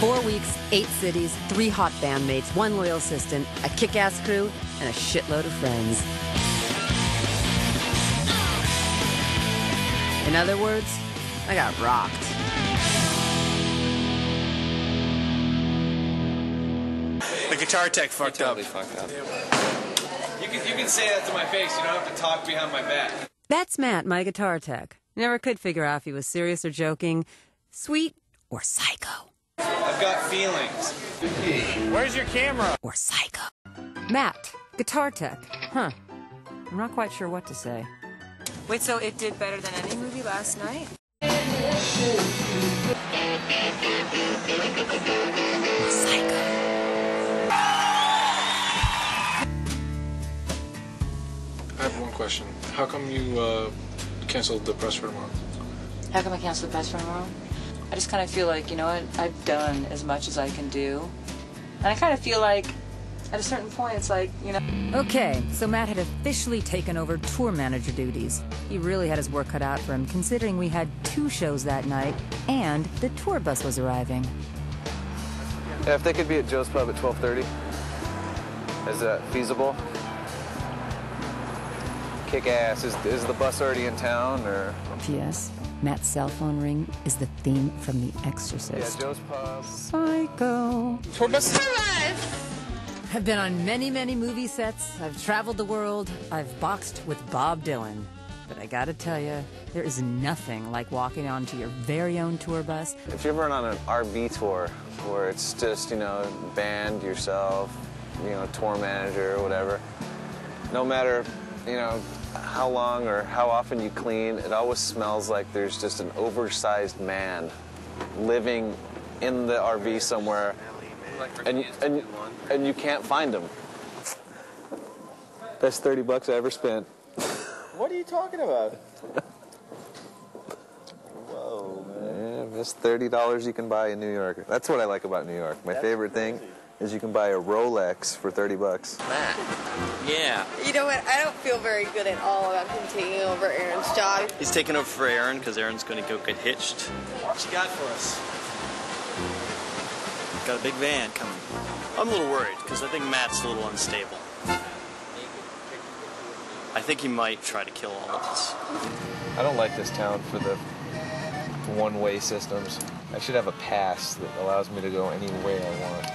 Four weeks, eight cities, three hot bandmates, one loyal assistant, a kick ass crew, and a shitload of friends. In other words, I got rocked. The guitar tech fucked Totally up. fucked up. You can, you can say that to my face. You don't have to talk behind my back. That's Matt, my guitar tech. Never could figure out if he was serious or joking, sweet or psycho, I've got feelings. Where's your camera? or psycho. Matt, guitar tech. Huh. I'm not quite sure what to say. Wait, so it did better than any movie last night? Psycho. I have one question. How come you uh, canceled the press for tomorrow? How come I canceled the press for tomorrow? I just kind of feel like, you know what, I've done as much as I can do. And I kind of feel like, at a certain point, it's like, you know. Okay, so Matt had officially taken over tour manager duties. He really had his work cut out for him, considering we had two shows that night and the tour bus was arriving. Yeah, if they could be at Joe's Pub at 12:30, is that feasible? Kick ass. Is, is the bus already in town or? P.S. Matt's cell phone ring is the theme from The Exorcist. Yeah, Exorcist. Joe's Pub. Psycho. Tour bus? I've been on many, many movie sets. I've traveled the world. I've boxed with Bob Dylan. But I gotta tell you, there is nothing like walking onto your very own tour bus If you're ever on an RV tour where it's just you know band yourself, you know tour manager or whatever, no matter you know how long or how often you clean, it always smells like there's just an oversized man living in the RV somewhere, and you, and and you can't find him. Best thirty bucks I ever spent. What are you talking about? Whoa, man. Yeah, best thirty dollars you can buy in New York. That's what I like about New York. My favorite thing is you can buy a Rolex for thirty bucks. Matt. Yeah. You know what? I don't feel very good at all about him taking over Aaron's job. He's taking over for Aaron because Aaron's going to go get hitched. What you got for us? Got a big van coming. I'm a little worried because I think Matt's a little unstable. I think he might try to kill all of us. I don't like this town for the one-way systems. I should have a pass that allows me to go any way I want.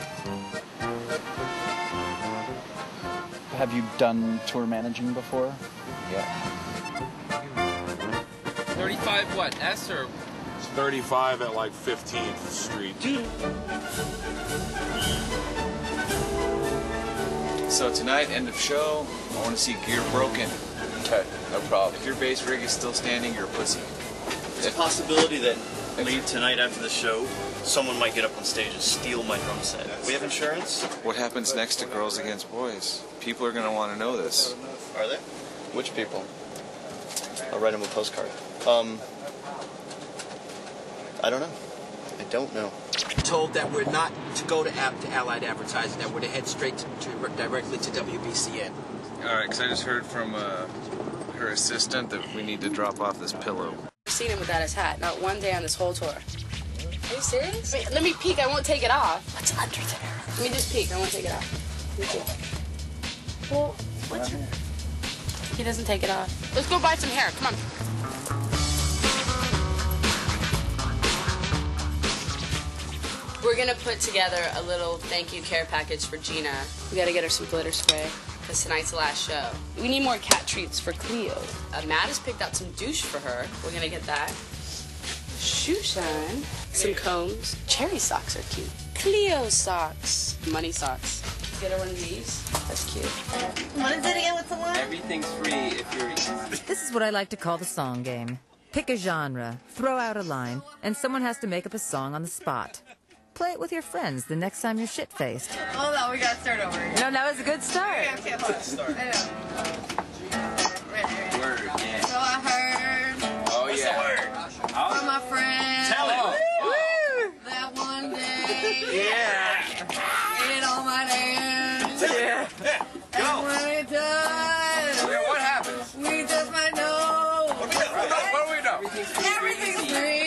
Have you done tour managing before? Yeah. 35 what? S or? It's 35 at like 15th Street. So tonight, end of show. I want to see gear broken. Okay, no problem. If your bass rig is still standing, you're a pussy. It's a possibility that late tonight after the show, someone might get up on stage and steal my drum set. We have insurance? What happens next to Girls Against Boys? People are going to want to know this. Are they? Which people? I'll write them a postcard. Um, I don't know. I don't know. told that we're not to go to, App, to Allied Advertising, that we're to head straight to, to directly to WBCN. All right, because I just heard from uh, her assistant that we need to drop off this pillow. Seen him without his hat, not one day on this whole tour. Are you serious? Wait, let me peek. I won't take it off. What's under there? Let me just peek. I won't take it off. Let me peek. Well, what's your... He doesn't take it off. Let's go buy some hair. Come on. We're gonna put together a little thank you care package for Gina. We gotta get her some glitter spray because tonight's the last show. We need more cat treats for Cleo. Uh, Matt has picked out some douche for her. We're gonna get that. Shoe shine, some combs. Cherry socks are cute. Cleo socks, money socks. Get her one of these. That's cute. What is it again? What's the one? Everything's free if you're. This is what I like to call the song game. Pick a genre, throw out a line, and someone has to make up a song on the spot. Play it with your friends the next time you're shit faced. Hold on, we gotta start over. No, that was a good start. Okay, okay, hold on. I know. Ready, ready. Word, yeah. So I heard Oh, yeah. from my friend Tell it. that one day Yeah. it all might end. Yeah. And when it does, what happens? we just might know What do we know? everything's green if you're in.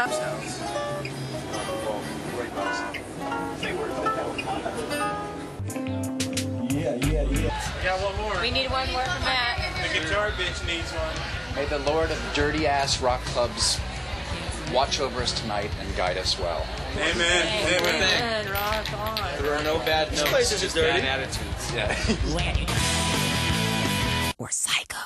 Yeah, yeah, yeah. We got one more. We need one more from Matt. The guitar bitch needs one. May the Lord of dirty ass rock clubs watch over us tonight and guide us well. Amen. Amen. Amen. Rock on. There are no bad notes, place isn't just dirty. bad attitudes. Yeah. Or psycho.